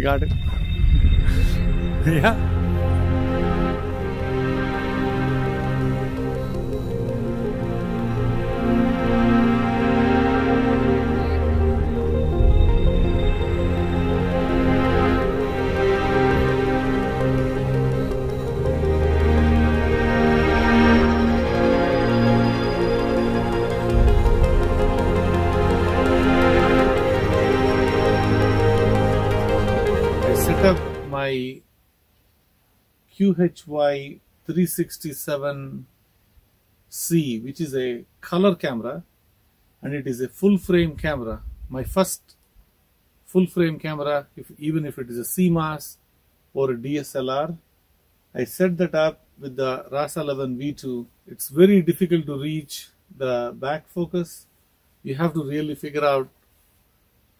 Got it. yeah. My QHY 367C, which is a color camera, and it is a full frame camera. My first full frame camera, if, even if it is a CMOS or a DSLR. I set that up with the RASA 11 V2. It's very difficult to reach the back focus. You have to really figure out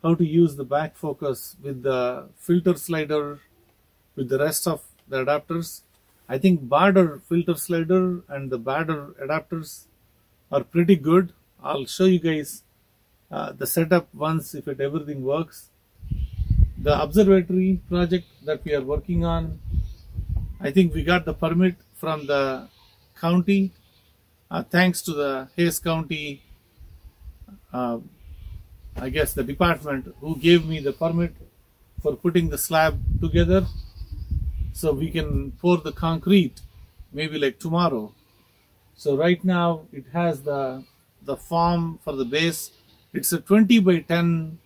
how to use the back focus with the filter slider with the rest of the adapters. I think Baader filter slider and the Baader adapters are pretty good. I'll show you guys uh, the setup once if it everything works. The observatory project that we are working on, I think we got the permit from the county uh, thanks to the Hayes County uh, I guess the department who gave me the permit for putting the slab together so we can pour the concrete maybe like tomorrow. So right now it has the the form for the base. It's a 20 by 10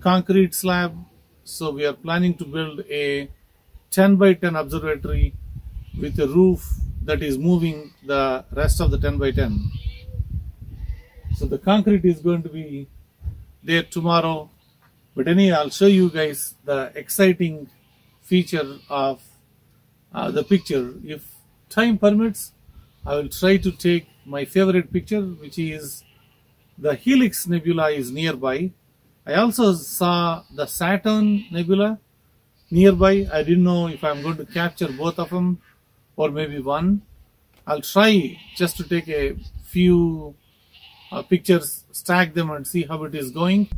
concrete slab. So we are planning to build a 10 by 10 observatory with a roof that is moving the rest of the 10 by 10. So the concrete is going to be there tomorrow. But anyway, I'll show you guys the exciting feature of uh, the picture. If time permits, I will try to take my favorite picture, which is the Helix Nebula is nearby. I also saw the Saturn Nebula nearby. I didn't know if I'm going to capture both of them or maybe one. I'll try just to take a few uh, pictures, stack them and see how it is going.